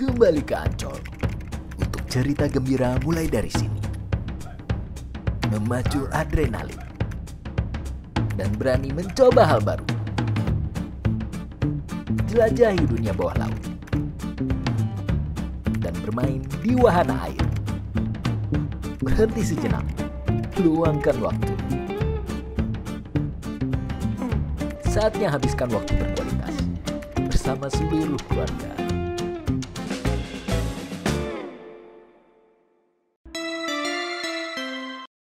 kembali ke Ancol untuk cerita gembira mulai dari sini. Memacu adrenalin dan berani mencoba hal baru. Jelajahi dunia bawah laut dan bermain di wahana air. Berhenti sejenak, luangkan waktu. Saatnya habiskan waktu berkualitas bersama seluruh keluarga.